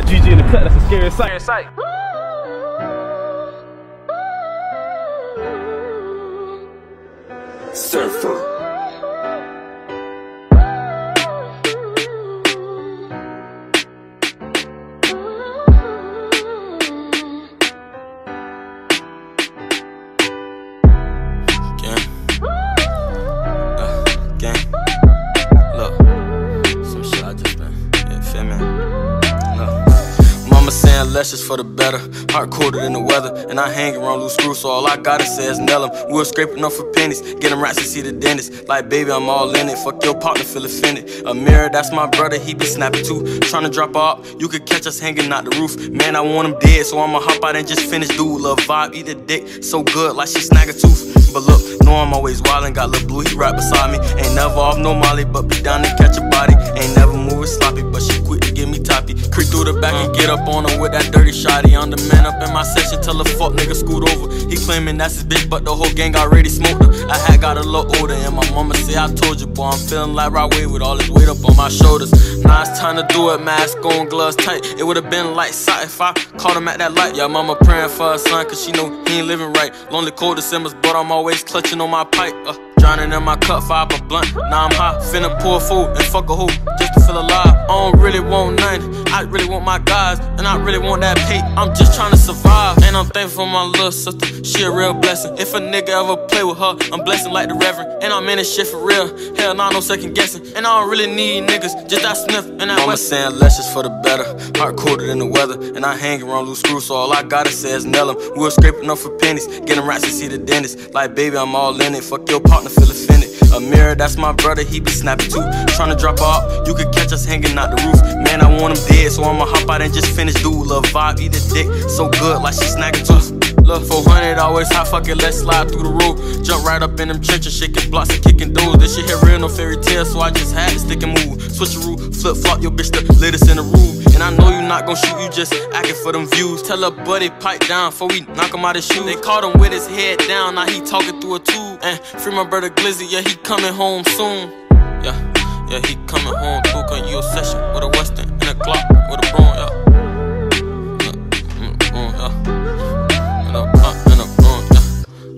GG in the cut, that's a scary sight. sight. Surfer. Less is for the better. Heart colder than the weather, and I hang around loose screws, so all I gotta say is nail 'em. We were scraping up for pennies, getting rats to see the dentist. Like, baby, I'm all in it. Fuck your partner, feel offended. A mirror, that's my brother, he be snapping too. Trying to drop off, you could catch us hanging out the roof. Man, I want him dead, so I'ma hop out and just finish. Dude, love vibe, eat the dick, so good, like she snag a tooth. But look, know I'm always wildin', got little blue, he right beside me. Ain't never off no molly, but be down to catch a body. Ain't never moving up on her with that dirty shotty. I'm the man up in my section, tell the fuck nigga scoot over. He claiming that's his bitch, but the whole gang already smoked her. I had got a little older, and my mama say I told you, boy, I'm feeling like right way with all this weight up on my shoulders. Now it's time to do it, mask on, gloves tight. It would've been like sight if I caught him at that light. Yeah, mama praying for her son, cause she know he ain't living right. Lonely cold Decembers, but I'm always clutching on my pipe. Uh, drowning in my cup, five a blunt. Now I'm hot, finna pour food and fuck a hoe just to feel alive. I don't really want nothing, I really want my guys, and I really want that pay. I'm just trying to survive, and I'm thankful for my little sister. She a real blessing. If a nigga ever play with her, I'm blessing like the Reverend, and I'm in this shit for real. Hell, nah, no second guessing, and I don't really need niggas, just that sniff and that. Mama saying less is for the better, heart colder than the weather, and I hang around loose screws, so all I gotta say is nail 'em. We were scraping up for pennies, getting rats to see the dentist. Like baby, I'm all in it. Fuck your partner, feel offended. A mirror, that's my brother, he be snapping too. Tryna drop off, you could catch us hanging out the roof. Man, I want him dead, so I'ma hop out and just finish. Dude, love vibe, eat a dick, so good, like she snagging too. Look, 400 always hot, fuck it, let's slide through the roof. Jump right up in them trenches, shaking blocks and kicking doors. This shit here real, no fairy tale, so I just had to stick and move. Switch a rule, flip flop, your bitch the latest in the room. And I know you not gon' shoot, you just acting for them views. Tell a buddy, pipe down before we knock him out his shoe. They caught him with his head down, now he talking through a tube. And free my brother Glizzy, yeah, he coming home soon. Yeah, yeah, he coming home too. Cause you a session with a Western and a Glock with a broom, mm, mm, mm, yeah.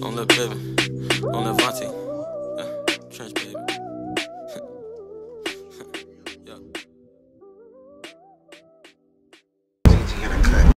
Don't let baby, don't let Vati, yeah, trench baby.